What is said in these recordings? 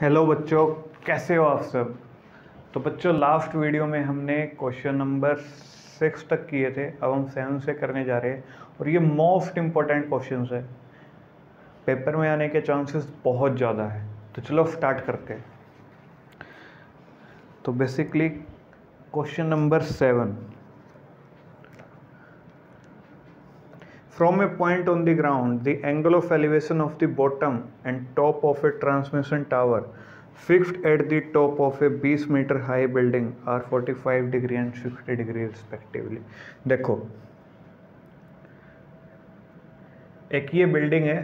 Hello बच्चों, कैसे हो आप सब? तो बच्चों लास्ट वीडियो में हमने क्वेश्चन नंबर सिक्स तक किए थे, अब हम सेवन से करने जा रहे हैं और ये मोस्ट इम्पोर्टेंट क्वेश्चन है। पेपर में आने के चांसेस बहुत ज़्यादा है। तो चलो स्टार्ट करते हैं। तो basically question number seven From a point on the ground, the angle of elevation of the bottom and top of a transmission tower fixed at the top of a 20 meter high building are 45 degree and 60 degree respectively. देखो एक ये building है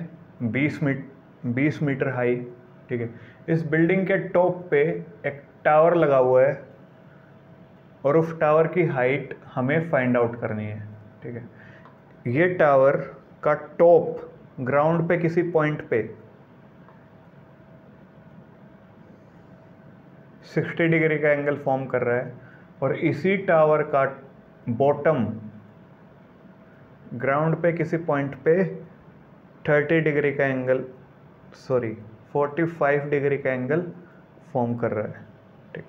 20 meet 20 metre high ठीक है इस building के top पे एक टावर लगा हुआ है और उस टावर की हाइट हमें फाइंड आउट करनी है ठीक है ये टावर का टॉप ग्राउंड पे किसी पॉइंट पे 60 डिग्री का एंगल फॉर्म कर रहा है और इसी टावर का बॉटम ग्राउंड पे किसी पॉइंट पे 30 डिग्री का एंगल, सॉरी 45 डिग्री का एंगल फॉर्म कर रहा है। ठीक।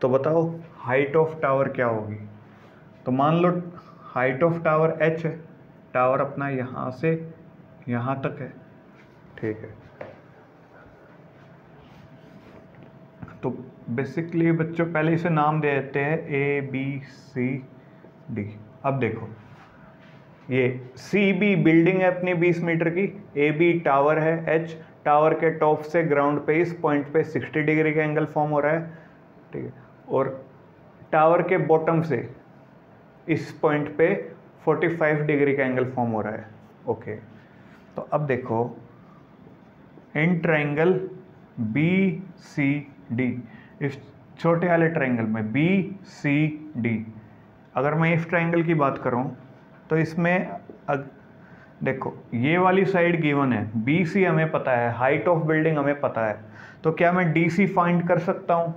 तो बताओ। हाइट ऑफ़ टावर क्या होगी? तो मान लो हाइट ऑफ़ टावर एच है टावर अपना यहाँ से यहाँ तक है, ठीक है। तो बेसिकली बच्चों पहले इसे नाम दे देते हैं ए बी सी डी अब देखो, ये सी बी बिल्डिंग है अपनी 20 मीटर की ए बी टावर है एच टावर के टॉप से ग्राउंड पे इस पॉइंट पे 60 डिग्री का एंगल फॉर्म हो रहा है, ठीक है। और टावर के बॉटम से इस पॉइंट पे 45 डिग्री का एंगल फॉर्म हो रहा है। ओके। तो अब देखो इन ट्रायंगल बी सी डी इस छोटे वाले ट्राइंगल में बी सी डी अगर मैं इस ट्रायंगल की बात करूँ तो इसमें अग, देखो ये वाली साइड गिवन है। बी सी हमें पता है हाइट ऑफ़ बिल्डिंग हमें पता है। तो क्या मैं डी सी फाइंड कर सकता हूँ?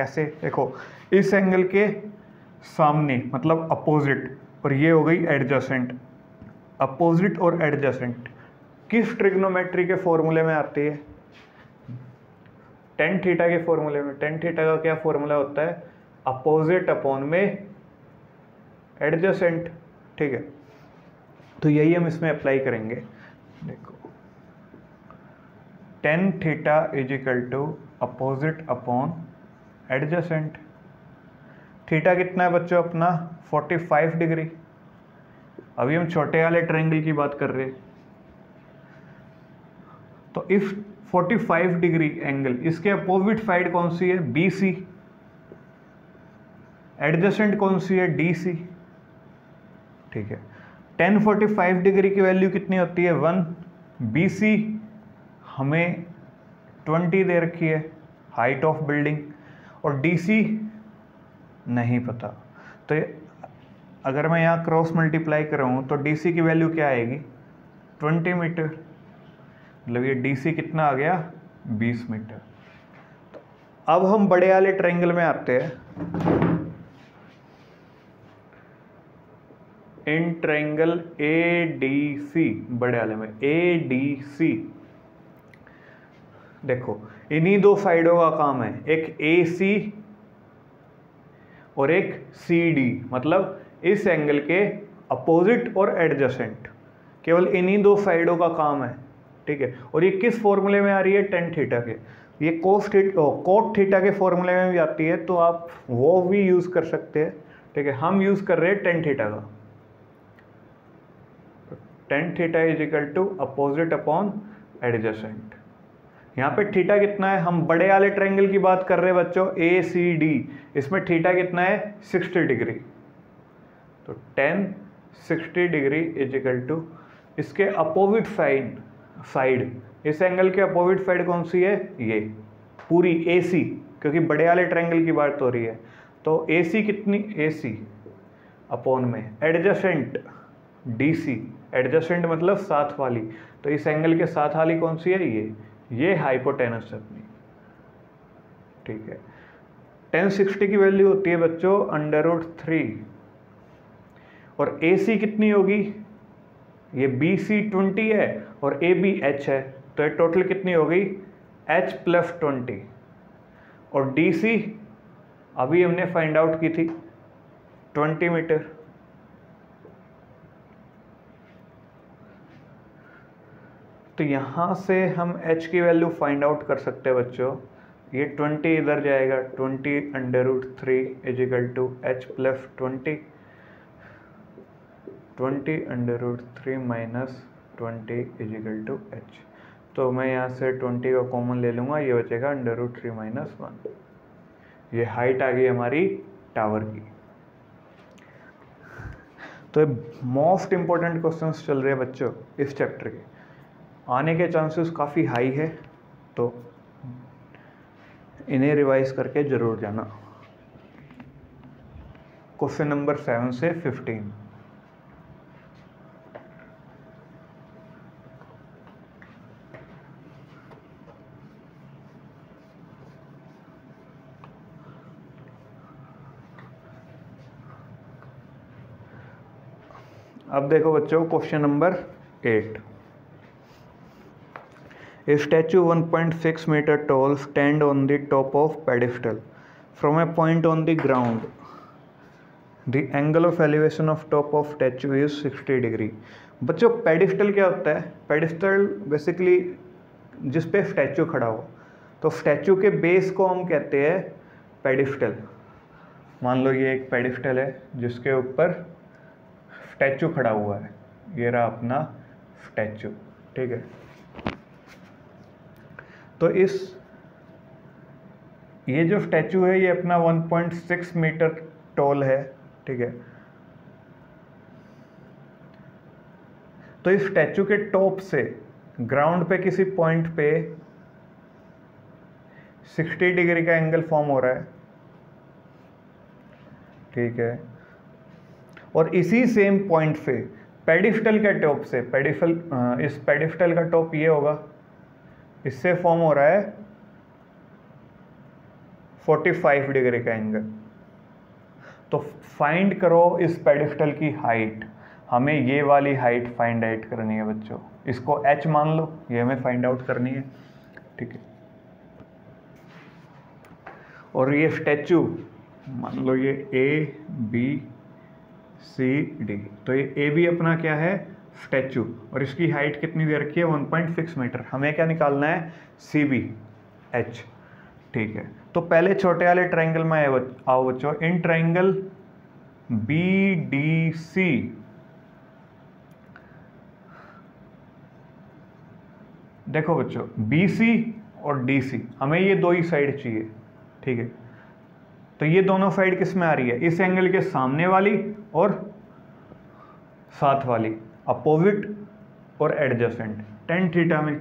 कैसे? देखो, इस एंगल के सामने मतलब अपोजिट और ये हो गई एडजसेंट अपोजिट और एडजसेंट किस ट्रिग्नोमेट्री के फॉर्मूले में आती है? टेन थीटा के फॉर्मूले में. टेन थीटा का क्या फॉर्मूला होता है? अपोजिट अपॉन में एडजसेंट ठीक है? तो यही हम इसमें अप्लाई करेंगे. देखो. Tan theta is equal to opposite upon adjacent theta कितना है बच्चों अपना? 45 डिग्री। अभी हम छोटे वाले ट्रायंगल की बात कर रहे हैं। तो इफ़ 45 डिग्री एंगल इसके अपोजिट साइड कौन सी है? बी सी एडजस्टेंट कौन सी है? डी सी ठीक है। 1045 डिग्री की वैल्यू कितनी होती है? वन। बी सी हमें 20 दे रखी है। हाइट ऑफ़ बिल्डिंग और डीसी नहीं पता। तो अगर मैं यहाँ क्रॉस मल्टीप्लाई कर रहा हूँ तो डी सी की वैल्यू क्या आएगी? 20 मीटर मतलब ये डी सी कितना आ गया? 20 मीटर तो अब हम बड़े वाले ट्रायंगल में आते हैं। इन ट्रेंगल ए डी सी बड़े वाले में ए डी सी देखो इन्हीं दो साइडों का काम है, एक ए सी और एक सी डी मतलब इस एंगल के अपोजिट और एडजसेंट केवल इन्हीं दो साइडों का काम है, ठीक है? और ये किस फॉर्मूले में आ रही है? टेन थीटा के। ये कोस थीटा कोट थीटा के फॉर्मूले में भी आती है तो आप वो भी यूज़ कर सकते हैं, ठीक है? हम यूज़ कर रहे हैं टेन थीटा का। Tan theta is equal to opposite upon adjacent यहाँ पे थीटा कितना है? हम बड़े वाले ट्रायंगल की बात कर रहे हैं बच्चों ए सी डी इसमें थीटा कितना है? 60 डिग्री। तो 10 60 डिग्री इज़ इक्वल टू इसके अपोजिट साइड साइड। इस एंगल के अपोजिट साइड कौन सी है? ये। पूरी ए सी क्योंकि बड़े वाले ट्रायंगल की बात हो रही है। तो ए सी कितनी? ए सी अपॉन में। एडजसेंट डी सी एडजसेंट मतलब साथ वाली। तो इस एंगल के साथ वाली कौन सी है? ये। ये हाइपोटेनस अपनी ठीक है। टेन सिक्सटी की वैल्यू होती है बच्चों अंडर रूट थ्री और ए सी कितनी होगी? ये बी सी ट्वेंटी है और ए बी एच है। तो ये टोटल कितनी होगी? एच प्लस ट्वेंटी और डी सी अभी हमने फाइंड आउट की थी ट्वेंटी मीटर तो यहाँ से हम h की वैल्यू फाइंड आउट कर सकते हैं बच्चों। ये 20 इधर जाएगा। 20 under root three equal to H plus twenty twenty under root three minus twenty equal to H तो मैं यहाँ से 20 का कॉमन ले लूँगा। ये बचेगा under root three minus one ये हाइट आ गई हमारी टावर की। तो मोस्ट इम्पोर्टेंट क्वेश्चंस चल रहे हैं बच्चों इस चैप्टर के। आने के चांसेस काफ़ी हाई है तो इन्हें रिवाइज करके ज़रूर जाना। क्वेश्चन नंबर सेवन से फिफ्टीन अब देखो बच्चों question number eight A statue 1.6 meter tall stand on the top of pedestal from a point on the ground. The angle of elevation of top of statue is 60 degree. बच्चों pedestal क्या होता है pedestal basically जिस पे statue खड़ा हो तो statue के बेस को हम कहते हैं पेडिस्टल मान लो ये एक पेडिस्टल है जिसके ऊपर स्टैचू खड़ा हुआ है ये रहा अपना स्टैचू ठीक है तो इस, ये जो स्टैचू है, ये अपना 1.6 मीटर टॉल है, ठीक है? तो इस स्टैचू के टॉप से, ग्राउंड पे किसी पॉइंट पे 60 डिग्री का एंगल फॉर्म हो रहा है, ठीक है? और इसी सेम पॉइंट पे, पेडिस्टल के टॉप से, पेडिफल इस पेडिस्टल का टॉप ये होगा इससे फॉर्म हो रहा है 45 डिग्री का एंगल तो फाइंड करो इस पेडिस्टल की हाइट हमें ये वाली हाइट फाइंड आउट करनी है बच्चों. इसको एच मान लो, ये हमें फाइंड आउट करनी है. ठीक है. और ये स्टैचू मान लो ये ए बी सी डी तो ये ए बी अपना क्या है? स्टैचू और इसकी हाइट कितनी दे रखी है 1.6 मीटर। हमें क्या निकालना है? सी बी एच ठीक है। तो पहले छोटे वाले ट्राइंगल में आओ बच्चों। In triangle B D C देखो बच्चों बी सी और डी सी हमें ये दो ही साइड चाहिए। ठीक है। तो ये दोनों साइड किसमें आ रही है? इस एंगल के सामने वाली और साथ वाली। अपोजिट और एडजस्टेंट। टेन थीटा में।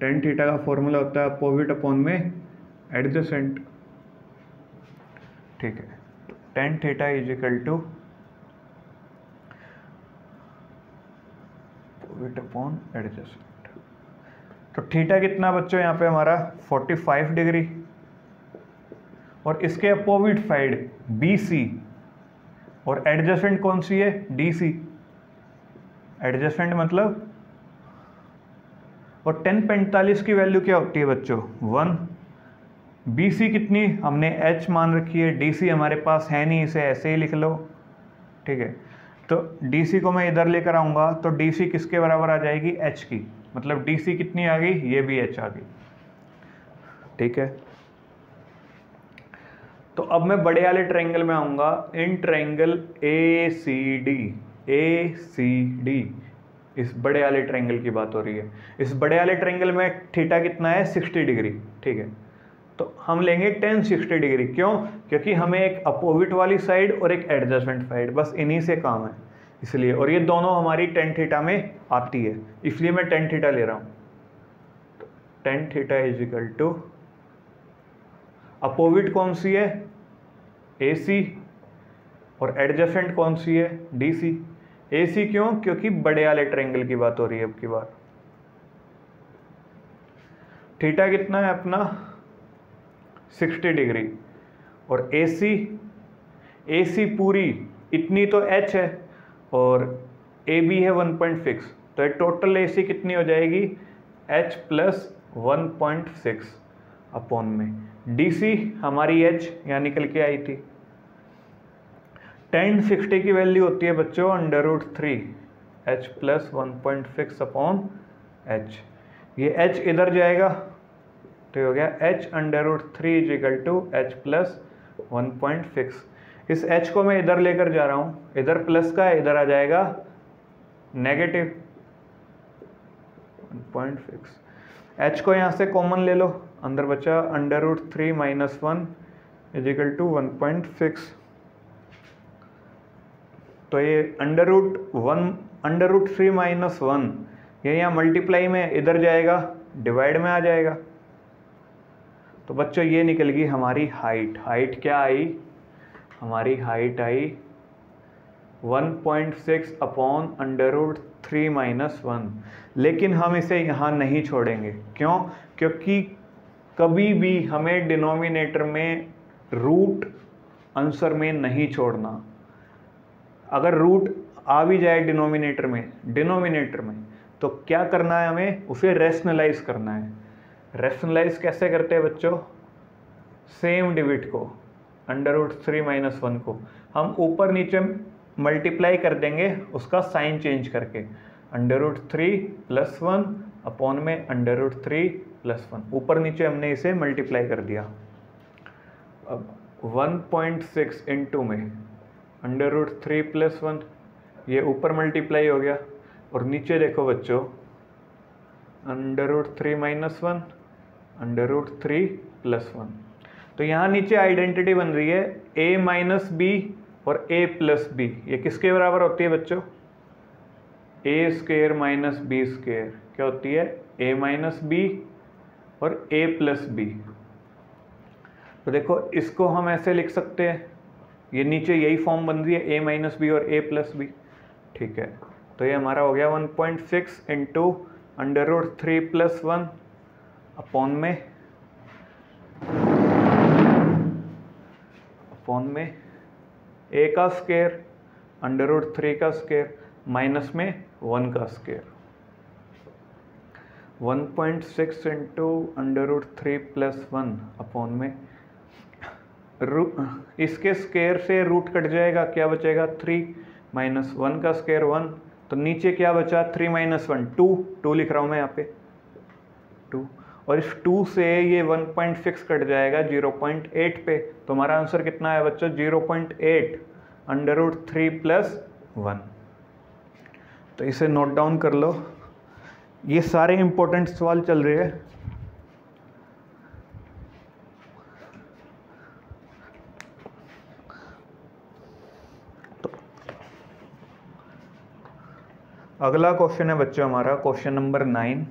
टेन थीटा का फॉर्मूला होता है अपोजिट अपॉन में एडजस्टेंट। ठीक है। Tan theta is equal to opposite upon adjacent. तो थीटा कितना बच्चों यहाँ पे हमारा? 45 डिग्री और इसके अपोजिट साइड बी सी और एडजस्टेंट कौन सी है? डी सी एडजस्टेंट मतलब? और टेन पैंतालीस की वैल्यू क्या होती है बच्चों? वन बी सी कितनी? हमने एच मान रखी है। डी सी हमारे पास है नहीं, इसे ऐसे ही लिख लो। ठीक है? तो डी सी को मैं इधर लेकर आऊँगा। तो डी सी किसके बराबर आ जाएगी? एच की। मतलब डी सी कितनी आ गई? ये भी एच आ गई। ठीक है? तो अब मैं बड़े वाले ट्रायंगल में आऊँगा. In triangle A C D A C D इस बड़े वाले ट्रायंगल की बात हो रही है. इस बड़े वाले ट्रायंगल में थीटा कितना है? 60 डिग्री ठीक है. तो हम लेंगे टेन सिक्सटी डिग्री क्यों? क्योंकि हमें एक अपोजिट वाली साइड और एक एडजस्टमेंट साइड बस इन्हीं से काम है. इसलिए, और ये दोनों हमारी टेन थीटा में आती है. इसलिए मैं टेन थीटा ले रहा हूँ. Tan theta is equal to opposite कौन सी है? ए सी और एडजस्टेंट कौन सी है? डी सी ए सी क्यों? क्योंकि बड़े वाले ट्रेंगल की बात हो रही है अब की बार। थीटा कितना है अपना? 60 डिग्री। और ए सी ए सी पूरी इतनी तो एच है और ए बी है वन पॉइंट सिक्स तो ये टोटल ए सी कितनी हो जाएगी? एच प्लस वन अपॉन में। डी सी हमारी एच यहाँ निकल के आई थी। टेन सिक्सटी की वैल्यू होती है बच्चों under root three H plus one point six upon H ये एच इधर जाएगा तो हो गया H under root three is equal to H plus one point six इस एच को मैं इधर लेकर जा रहा हूँ, इधर प्लस का है इधर आ जाएगा negative one point six H को यहाँ से कॉमन ले लो, अंदर बचा under root three minus one equal to one point six तो ये under root one under root three minus one ये यहाँ मल्टीप्लाई में इधर जाएगा डिवाइड में आ जाएगा। तो बच्चों, ये निकल गई हमारी हाइट हाइट क्या आई? हमारी हाइट आई 1.6 upon under root three minus one लेकिन हम इसे यहाँ नहीं छोड़ेंगे। क्यों? क्योंकि कभी भी हमें डिनोमिनेटर में रूट आंसर में नहीं छोड़ना। अगर रूट आ भी जाए डिनोमिनेटर में डिनोमिनेटर में तो क्या करना है हमें? उसे रेशनलाइज करना है। रेशनलाइज कैसे करते हैं बच्चों? सेम डिविट को under root three minus one को। हम ऊपर नीचे मल्टीप्लाई कर देंगे, उसका साइन चेंज करके। Under root three plus one upon में under root three plus one ऊपर नीचे हमने इसे मल्टीप्लाई कर दिया। अब वन पॉइंट सिक्स इंटू में under root three plus one ये ऊपर मल्टीप्लाई हो गया, और नीचे देखो बच्चों under root three minus one under root three plus one तो यहाँ नीचे आइडेंटिटी बन रही है ए माइनस बी और ए प्लस बी ये किसके बराबर होती है बच्चों? A square minus B square क्या होती है? ए माइनस बी और ए प्लस बी तो देखो, इसको हम ऐसे लिख सकते हैं ये नीचे यही फॉर्म बन रही है ए माइनस बी और ए प्लस बी ठीक है तो ये हमारा हो गया 1.6 point six into under root three plus one upon में अपॉन में ए का स्केयर अंडर रूट थ्री का स्केयर माइनस में वन का square 1.6 point six into under root three plus one upon में इसके स्केयर से रूट कट जाएगा, क्या बचेगा? थ्री माइनस वन का स्केयर वन तो नीचे क्या बचा? Three minus one two two लिख रहा हूँ मैं यहाँ पे टू और इस टू से ये वन पॉइंट सिक्स कट जाएगा ज़ीरो पॉइंट एट पे तो हमारा आंसर कितना है बच्चों? Zero point eight under root three plus one तो इसे नोट डाउन कर लो। ये सारे इंपॉर्टेंट सवाल चल रहे हैं। अगला क्वेश्चन है बच्चों हमारा question number nine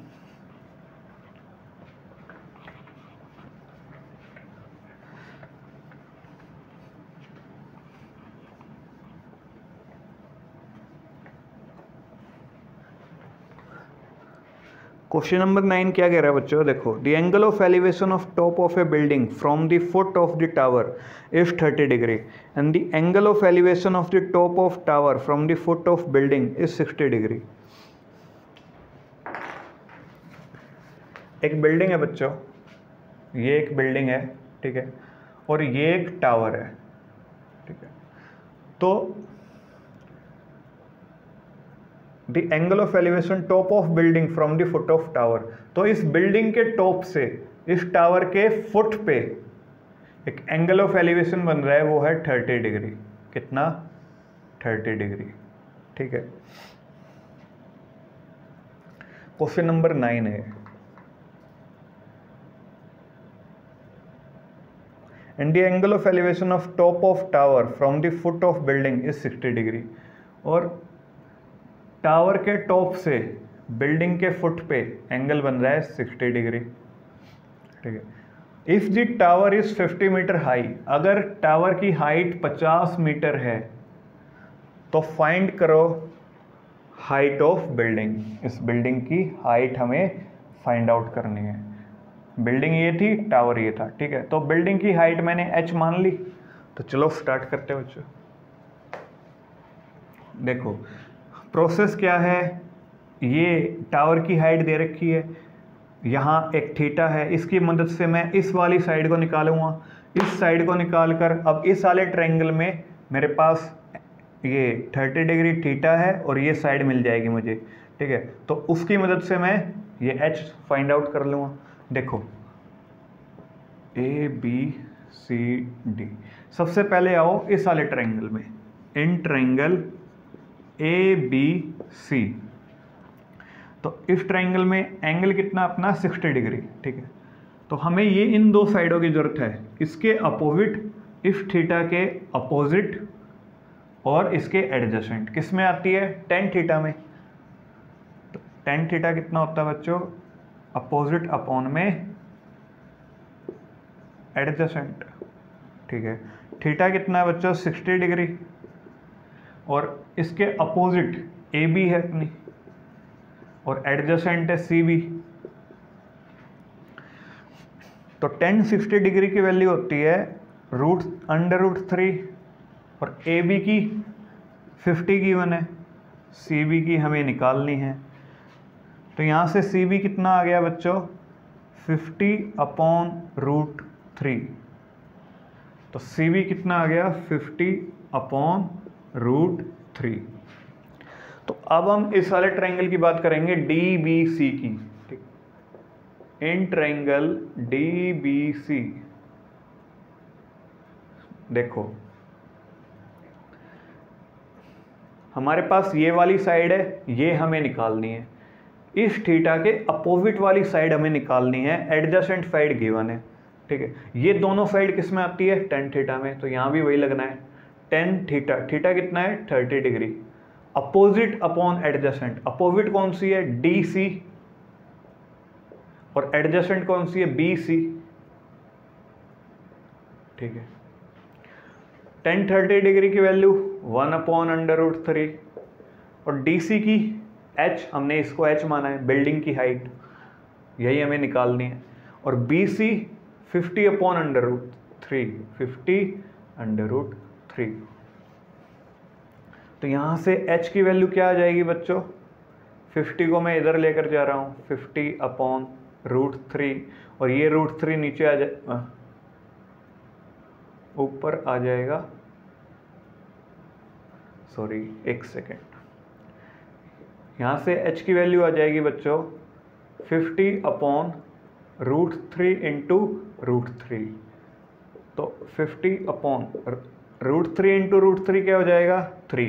question number nine क्या कह रहा है बच्चों? देखो the angle of elevation of top of a building from the foot of the tower is 30 degree and the angle of elevation of the top of tower from the foot of building is 60 degree एक building है बच्चों। ये एक building है, ठीक है? और ये एक टावर है, ठीक है? तो the angle of elevation top of building from the foot of tower तो इस बिल्डिंग के टॉप से, इस टावर के फुट पे, एक एंगल ऑफ़ एलिवेशन बन रहा है, वो है थर्टी डिग्री कितना? थर्टी डिग्री ठीक है? क्वेश्चन नंबर नाइन है. And the angle of elevation of top of tower from the foot of building is 60 degree और टावर के टॉप से बिल्डिंग के फुट पे एंगल बन रहा है 60 डिग्री। ठीक है। If the tower is 50 meter high, अगर टावर की हाइट 50 मीटर है तो फाइंड करो हाइट ऑफ़ बिल्डिंग। इस बिल्डिंग की हाइट हमें फाइंड आउट करनी है। बिल्डिंग ये थी, टावर ये था। ठीक है तो बिल्डिंग की हाइट मैंने एच मान ली। तो चलो स्टार्ट करते बच्चों। देखो प्रोसेस क्या है? ये टावर की हाइट दे रखी है। यहाँ एक थीटा है। इसकी मदद से मैं इस वाली साइड को निकालूँगा। इस साइड को निकाल कर अब इस वाले ट्रायंगल में मेरे पास ये 30 डिग्री थीटा है और ये साइड मिल जाएगी मुझे। ठीक है? तो उसकी मदद से मैं ये एच फाइंड आउट कर लूँगा। देखो। ए बी सी डी सबसे पहले आओ इस वाले ट्रायंगल में। In triangle A B C तो इस ट्रायंगल में एंगल कितना अपना? 60 डिग्री ठीक है? तो हमें ये इन दो साइडों की ज़रूरत है। इसके अपोजिट इस थीटा के अपोजिट और इसके एडजस्टेंट किसमें आती है? टेन थीटा में। तो टेन थीटा कितना होता है बच्चों? अपोजिट अपॉन में एडजस्टेंट ठीक है? थीटा कितना है बच्चों? सिक्सटी डिग्री और इसके अपोजिट ए बी है अपनी, और एडजस्टेंट है सी बी तो टेन सिक्सटी डिग्री की वैल्यू होती है रूट अंडर रूट थ्री और ए बी की फिफ्टी की वन है सी बी की हमें निकालनी है। तो यहाँ से सी बी कितना आ गया बच्चों? फिफ्टी अपॉन रूट थ्री तो सी बी कितना आ गया? Fifty upon root three. तो अब हम इस वाले ट्रायंगल की बात करेंगे डी बी सी की in triangle D B C देखो, हमारे पास ये वाली साइड है, ये हमें निकालनी है। इस थीटा के अपोजिट वाली साइड हमें निकालनी है एडजस्टेंट साइड गिवन है, ठीक है? ये दोनों साइड किसमें आती है? टेन थीटा में तो यहाँ भी वही लगना है। टेन थीटा थीटा कितना है? Thirty degree opposite upon adjacent opposite कौन सी है? डी सी और एडजस्टेंट कौन सी है? बी सी ठीक है. टेन थर्टी डिग्री की value one upon under root three और डी सी की एच हमने इसको एच माना है बिल्डिंग की हाइट यही हमें निकालनी है. और B C fifty upon under root three fifty under root three तो यहाँ से h की वैल्यू क्या आ जाएगी बच्चों? 50 को मैं इधर लेकर जा रहा हूँ। 50 अपॉन रूट थ्री और ये रूट थ्री नीचे आ जाए ऊपर आ जाएगा। सॉरी एक सेकेंड यहाँ से h की वैल्यू आ जाएगी बच्चों। 50 upon root three into root three तो 50 upon root three into root three क्या हो जाएगा? थ्री।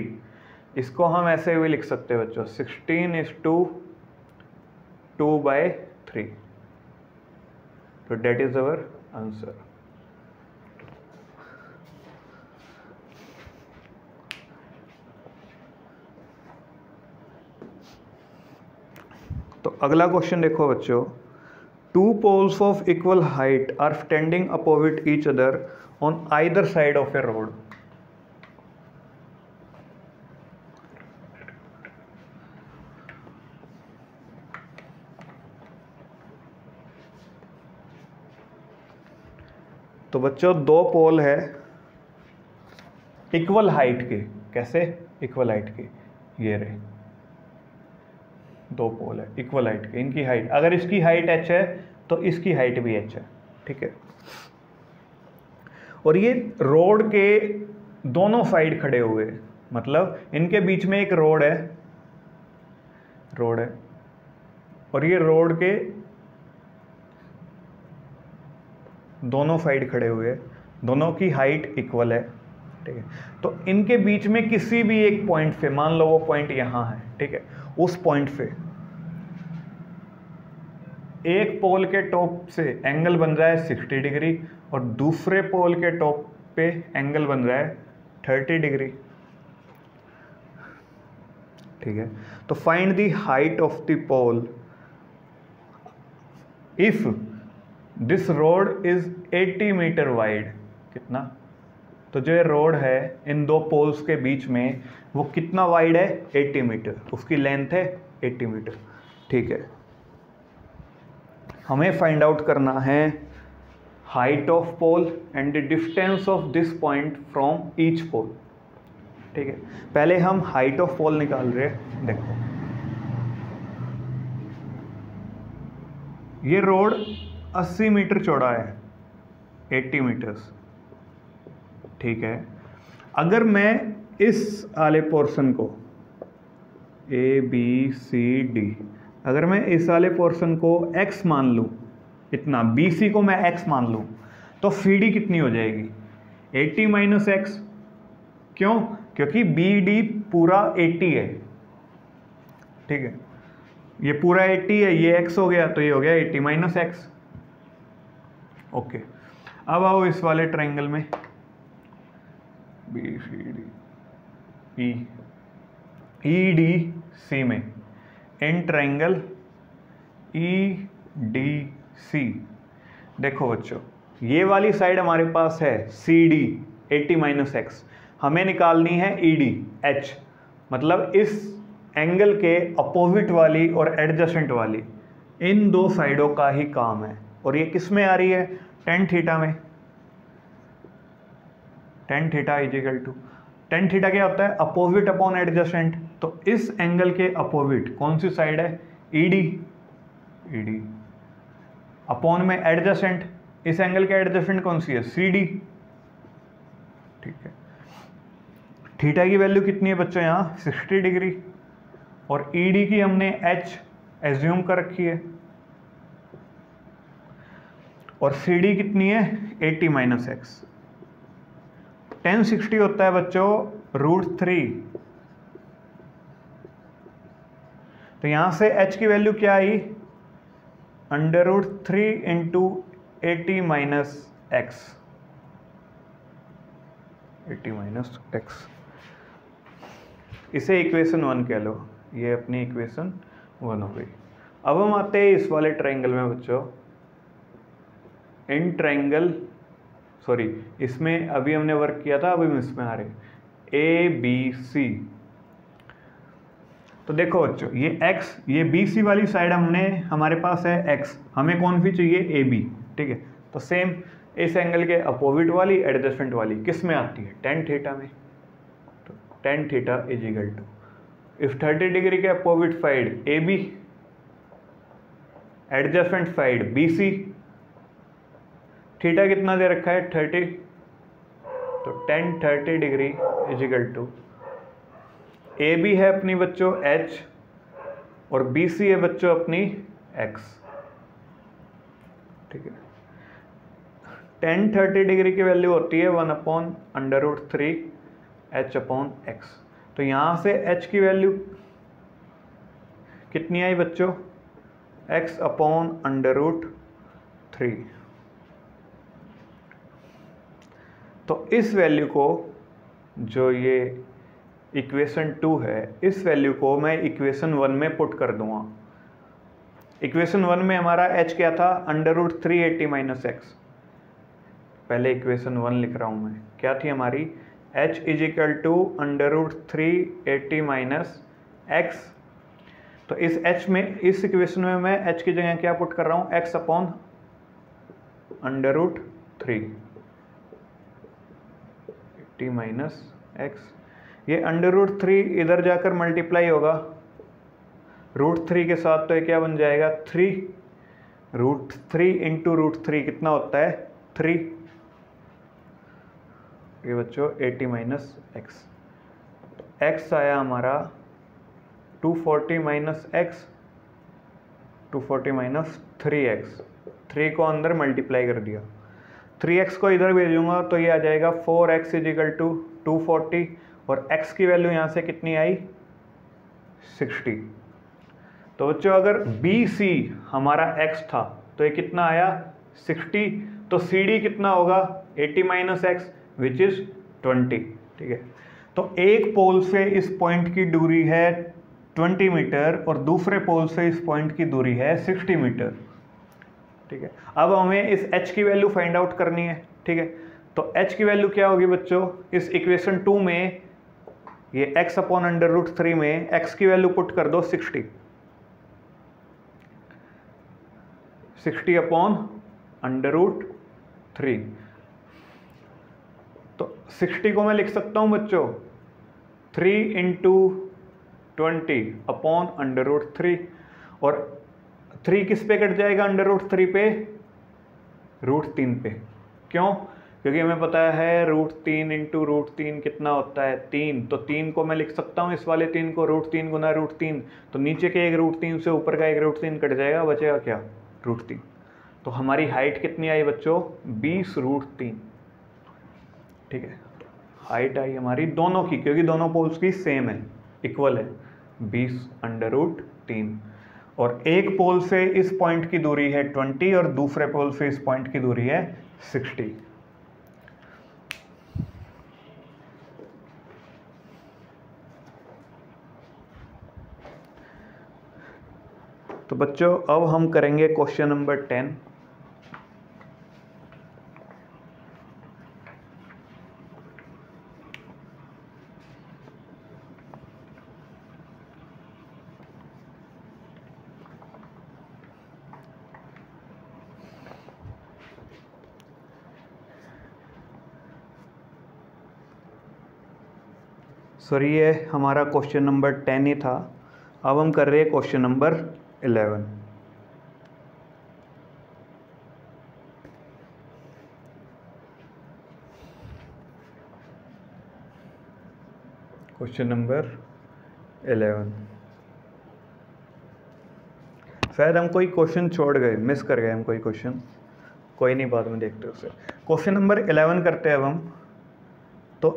इसको हम ऐसे भी लिख सकते हैं बच्चों। Sixteen is two two by three. तो डेट इज़ अवर आंसर तो अगला क्वेश्चन देखो बच्चों। Two poles of equal height are standing opposite each other on either side of a road. तो बच्चों, दो पोल है इक्वल हाइट के। कैसे? इक्वल हाइट के। ये रहे। दो पोल है इक्वल हाइट के। इनकी हाइट अगर इसकी हाइट एच है तो इसकी हाइट भी एच है ठीक है। और ये रोड के दोनों साइड खड़े हुए मतलब इनके बीच में एक रोड है रोड है। और ये रोड के दोनों साइड खड़े हुए, दोनों की हाइट इक्वल है, ठीक है। तो इनके बीच में किसी भी एक पॉइंट से, मान लो वो पॉइंट यहाँ है, ठीक है, उस पॉइंट पे एक पोल के टॉप से एंगल बन रहा है 60 डिग्री और दूसरे पोल के टॉप पे एंगल बन रहा है 30 डिग्री। ठीक है? तो find the height of the pole if this road is 80 meter wide कितना? तो जो ये रोड है, इन दो पोल्स के बीच में, वो कितना वाइड है? 80 मीटर उसकी लेंथ है 80 मीटर ठीक है? हमें फाइंड आउट करना है height of pole and the distance of this point from each pole ठीक है? पहले हम हाइट ऑफ़ पोल निकाल रहे हैं। देखो। ये रोड 80 मीटर चौड़ा है। 80 मीटर्स ठीक है? अगर मैं इस आले पोर्शन को ए बी सी डी अगर मैं इस वाले पोर्शन को x मान लूँ, इतना सी को मैं x मान लूँ तो डी कितनी हो जाएगी? 80 माइनस एक्स क्यों? क्योंकि डी पूरा 80 है। ठीक है? ये पूरा 80 है, ये x हो गया तो ये हो गया 80 माइनस एक्स ओके अब आओ इस वाले ट्रायंगल में। B C D E E D C में। In triangle E D C देखो बच्चों, ये वाली साइड हमारे पास है C D eighty minus x हमें निकालनी है ई डी एच मतलब इस एंगल के अपोजिट वाली और एडजस्टेंट वाली। इन दो साइडों का ही काम है। और ये किसमें आ रही है? टेन थीटा में। Tan theta equal to tan theta क्या होता है? अपोजिट अपॉन एडजस्टेंट तो इस एंगल के अपोजिट कौन सी साइड है? E D E D upon में एडजस्टेंट इस एंगल के एडजस्टेंट कौन सी है? सी डी ठीक है। थीटा की वैल्यू कितनी है बच्चों यहाँ? 60 डिग्री और ई डी की हमने एच एज्यूम कर रखी है। और सी डी कितनी है? 80 माइनस एक्स टेन सिक्सटी होता है बच्चों रूट थ्री तो यहाँ से h की वैल्यू क्या आई? Under root three into eighty minus x eighty minus x इसे इक्वेशन वन कह लो। ये अपनी इक्वेशन वन हो गई। अब हम आते हैं इस वाले ट्रायंगल में बच्चों। इन ट्रायंगल सॉरी इसमें अभी हमने वर्क किया था, अभी हम इसमें आ रहे ए बी सी तो देखो बच्चों ये x, ये बी सी वाली साइड हमने, हमारे पास है x हमें कौन सी चाहिए? ए बी ठीक है? तो सेम इस एंगल के अपोजिट वाली एडजस्टमेंट वाली, किसमें आती है? टेन थीटा में। तो tan theta is equal to if thirty degree के opposite side A B adjustment side B C theta कितना दे रखा है? थर्टी। तो tan thirty degree equal to. A B है अपनी बच्चों, एच, और बी सी है बच्चों अपनी एक्स। ठीक है। टेन थर्टी डिग्री की वैल्यू होती है one upon under root three, H upon x. तो यहाँ से एच की वैल्यू कितनी आई बच्चों? X upon under root three. तो इस वैल्यू को जो ये इक्वेशन टू है, इस वैल्यू को मैं इक्वेशन वन में पुट कर दूँगा। इक्वेशन वन में हमारा एच क्या था? Under root three eighty minus x पहले इक्वेशन वन लिख रहा हूँ मैं। क्या थी हमारी? H is equal to under root three eighty minus x तो इस एच में, इस इक्वेशन में मैं एच की जगह क्या पुट कर रहा हूँ? X upon under root three eighty minus x ये अंडर रूट थ्री इधर जाकर मल्टीप्लाई होगा। रूट थ्री के साथ तो ये क्या बन जाएगा? Three root three into root three कितना होता है? थ्री ये बच्चों एटी माइनस एक्स एक्स आया हमारा two forty minus x two forty minus three x three को अंदर मल्टीप्लाई कर दिया। थ्री एक्स को इधर भेजूँगा तो ये आ जाएगा four x equal to two forty और एक्स की वैल्यू यहाँ से कितनी आई? सिक्सटी तो बच्चों, अगर बी सी हमारा एक्स था तो ये कितना आया? सिक्सटी तो सी डी कितना होगा? Eighty minus x which is twenty ठीक है? तो एक पोल से इस पॉइंट की दूरी है ट्वेंटी मीटर और दूसरे पोल से इस पॉइंट की दूरी है सिक्सटी मीटर ठीक है। अब हमें इस h की वैल्यू फाइंड आउट करनी है, ठीक है। तो h की वैल्यू क्या होगी बच्चों? इस इक्वेशन टू में, ये x upon under root three में x की वैल्यू पुट कर दो sixty sixty upon under root three तो सिक्सटी को मैं लिख सकता हूँ बच्चों? Three into twenty upon under root three और थ्री किस पे कट जाएगा अंडर रूट थ्री पे? रूट तीन पे। क्यों? क्योंकि हमें पता है रूट तीन इंटू रूट तीन कितना होता है? तीन। तो तीन को मैं लिख सकता हूँ इस वाले तीन को, रूट तीन गुना रूट तीन। तो नीचे के एक रूट तीन से ऊपर का एक रूट तीन कट जाएगा, बचेगा क्या? रूट तीन। तो हमारी हाइट कितनी आई बच्चों? बीस रूट तीन। ठीक है? हाइट आई हमारी दोनों की, क्योंकि दोनों पोल्स की सेम है। इक्वल है। बीस अंडर रूट तीन। और एक पोल से इस पॉइंट की दूरी है ट्वेंटी और दूसरे पोल से इस पॉइंट की दूरी है सिक्सटी तो बच्चों, अब हम करेंगे क्वेश्चन नंबर टेन सॉरी, ये हमारा क्वेश्चन नंबर टेन ही था। अब हम कर रहे हैं question number eleven question number eleven शायद हम कोई क्वेश्चन छोड़ गए मिस कर गए हम कोई क्वेश्चन कोई नहीं, बाद में देखते उसे। क्वेश्चन नंबर इलेवन करते हैं अब हम। तो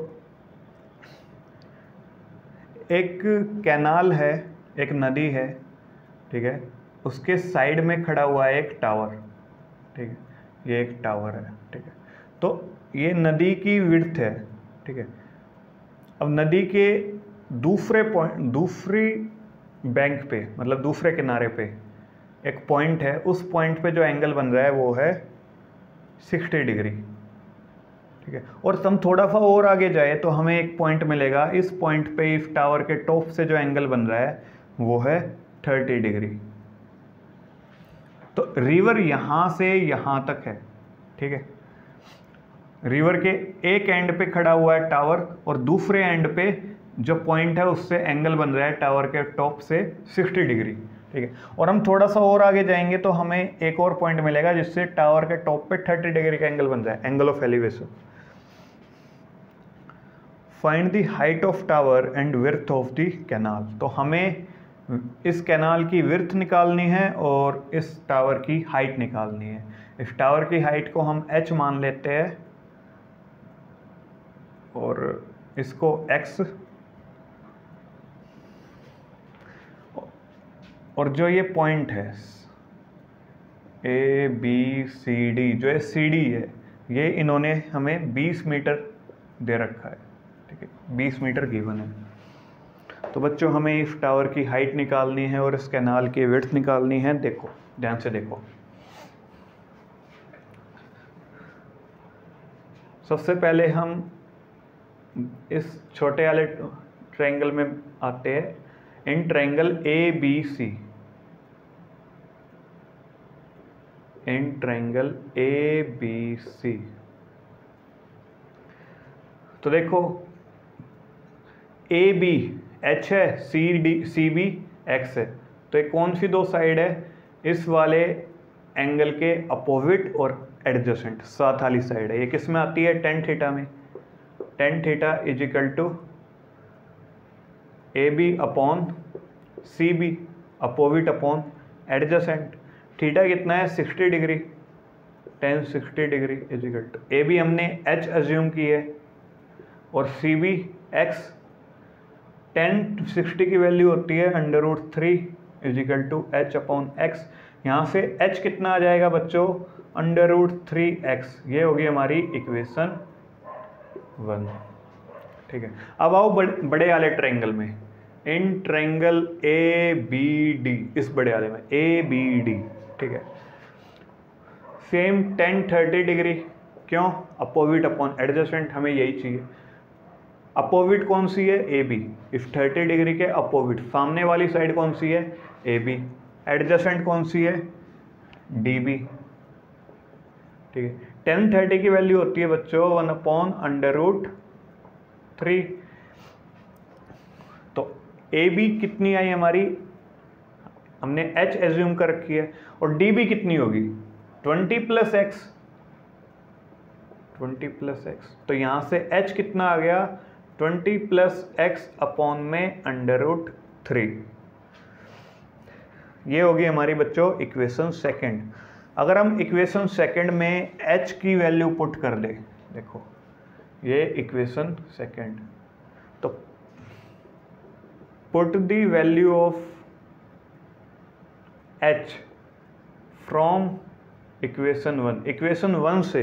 एक कैनाल है, एक नदी है, ठीक है? उसके साइड में खड़ा हुआ है एक टावर, ठीक है? ये एक टावर है, ठीक है? तो ये नदी की विड्थ है, ठीक है? अब नदी के दूसरे पॉइंट दूसरी बैंक पे मतलब दूसरे किनारे पे एक पॉइंट है, उस पॉइंट पे जो एंगल बन रहा है वो है 60 डिग्री ठीक है? और हम थोड़ा सा और आगे जाए तो हमें एक पॉइंट मिलेगा। इस पॉइंट पे इस टावर के टॉप से जो एंगल बन रहा है, वो है 30 डिग्री तो रिवर यहाँ से यहाँ तक है, ठीक है? रिवर के एक एंड पे खड़ा हुआ है टावर और दूसरे एंड पे जो पॉइंट है उससे एंगल बन रहा है टावर के टॉप से 60 डिग्री ठीक है? और हम थोड़ा सा और आगे जाएँगे तो हमें एक और पॉइंट मिलेगा जिससे टावर के टॉप पे 30 डिग्री का एंगल बन है angle of elevation find the height of tower and width of the canal तो हमें इस कैनाल की विर्थ निकालनी है और इस टावर की हाइट निकालनी है। इस टावर की हाइट को हम h मान लेते हैं और इसको x और जो ये पॉइंट है ए बी सी डी जो है सी डी है, ये इन्होंने हमें 20 मीटर दे रखा है, ठीक है? 20 मीटर गिवन है। तो बच्चों, हमें इस टावर की हाइट निकालनी है और इस कैनाल की विड्थ निकालनी है। देखो, ध्यान से देखो। सबसे पहले हम इस छोटे वाले ट्रायंगल में आते हैं। इन ट्रायंगल ए, बी, सी। इन ट्रायंगल ए, बी, सी। तो देखो, ए, बी, एच है, C, D, C, B, X है। तो ये कौन सी दो साइड है? इस वाले एंगल के अपोजिट और एडजस्टेंट साथ वाली साइड है। ये किसमें आती है? टेन थीटा में। Tan theta is equal to A B upon C B opposite upon adjacent theta कितना है? Sixty degree tan sixty degree is equal to A B हमने एच एज्यूम की है और C B X tan sixty की value होती है under root three equal to H upon X यहाँ से एच कितना आ जाएगा बच्चों? अंडर रूट थ्री एक्स ये होगी हमारी इक्वेशन वन ठीक है? अब आओ बड़े बड़े वाले ट्रायंगल में। इन ट्रेंगल ए, बी, डी, इस बड़े वाले में, ए, बी, डी, ठीक है? सेम टेन थर्टी डिग्री क्यों? अपोविट अपॉन एडजस्टेंट हमें यही चाहिए। अपोविट कौन सी है? ए बी इस थर्टी डिग्री के अपोविट सामने वाली साइड कौन सी है? ए बी एडजस्टेंट कौन सी है? डी बी ठीक है? टेन थर्टी की वैल्यू होती है बच्चों one upon under root three A B कितनी आई हमारी? हमने एच एज्यूम कर रखी है। और डी बी कितनी होगी? Twenty plus X twenty plus X तो यहाँ से एच कितना आ गया? ट्वेंटी प्लस एक्स अपॉन में अंडर रूट थ्री ये होगी हमारी बच्चों इक्वेशन सेकंड अगर हम इक्वेशन सेकंड में एच की वैल्यू पुट कर दे देखो, ये equation second put the value of H from equation one equation one से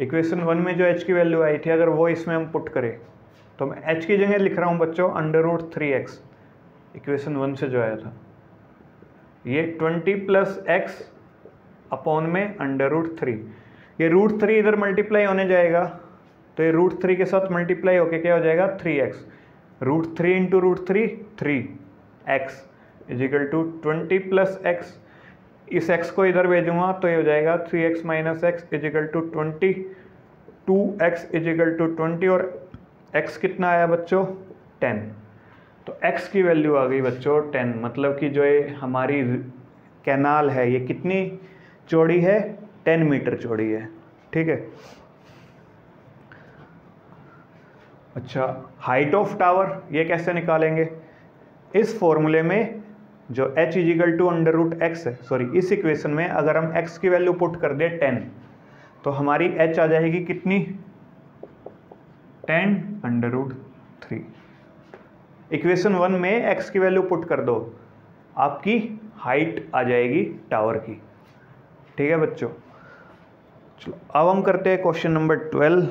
इक्वेशन वन में जो एच की वैल्यू आई थी, अगर वो इसमें हम पुट करें तो मैं एच की जगह लिख रहा हूँ बच्चों under root three X equation one से जो आया था। ये ट्वेंटी प्लस एक्स अपॉन में अंडर रूट थ्री ये रूट थ्री इधर मल्टीप्लाई होने जाएगा तो ये रूट थ्री के साथ मल्टीप्लाई होके क्या हो जाएगा? Three X root three into root three three X equal to twenty plus X इस एक्स को इधर भेजूँगा तो ये हो जाएगा three X minus X equal to twenty two X equal to twenty और एक्स कितना आया बच्चों? टेन तो एक्स की वैल्यू आ गई बच्चों टेन मतलब कि जो ये हमारी कैनाल है, ये कितनी चौड़ी है? टेन मीटर चौड़ी है. ठीक है? अच्छा हाइट ऑफ़ टावर ये कैसे निकालेंगे? इस फॉर्मूले में जो h equal to under root X है सॉरी इस इक्वेशन में अगर हम x की वैल्यू पुट कर दे टेन तो हमारी h आ जाएगी कितनी? Tan under root three equation one में x की वैल्यू पुट कर दो, आपकी हाइट आ जाएगी टावर की। ठीक है बच्चों? चलो, अब हम करते हैं क्वेश्चन नंबर ट्वेल्व